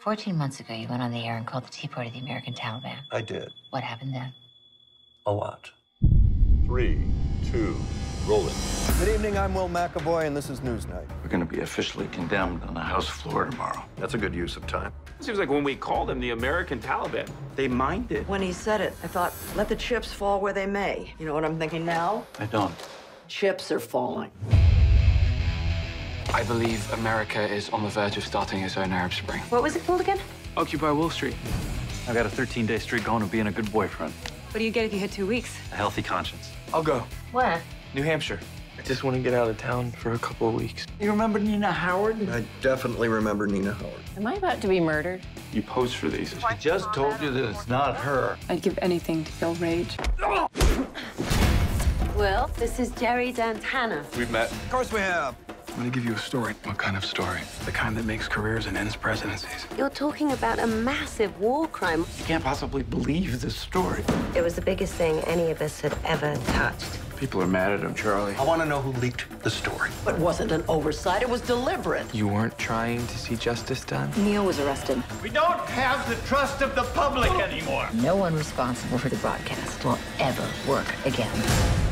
14 months ago, you went on the air and called the Tea Party the American Taliban. I did. What happened then? A lot. Three, two, rolling. Good evening, I'm Will McAvoy, and this is Newsnight. We're going to be officially condemned on the House floor tomorrow. That's a good use of time. It Seems like when we called them the American Taliban, they minded. When he said it, I thought, let the chips fall where they may. You know what I'm thinking now? I don't. Chips are falling. I believe America is on the verge of starting its own Arab Spring. What was it called again? Occupy Wall Street. I got a 13 day streak going of being a good boyfriend. What do you get if you hit two weeks? A healthy conscience. I'll go. Where? New Hampshire. I just want to get out of town for a couple of weeks. You remember Nina Howard? I definitely remember Nina Howard. Am I about to be murdered? You posed for these. I just told you that it's not her. I'd give anything to feel rage. Will, this is Jerry Dantana. We've met. Of course we have. I'm going to give you a story. What kind of story? The kind that makes careers and ends presidencies. You're talking about a massive war crime. You can't possibly believe this story. It was the biggest thing any of us had ever touched. People are mad at him, Charlie. I want to know who leaked the story. It wasn't an oversight, it was deliberate. You weren't trying to see justice done? Neil was arrested. We don't have the trust of the public anymore. No one responsible for the broadcast will ever work again.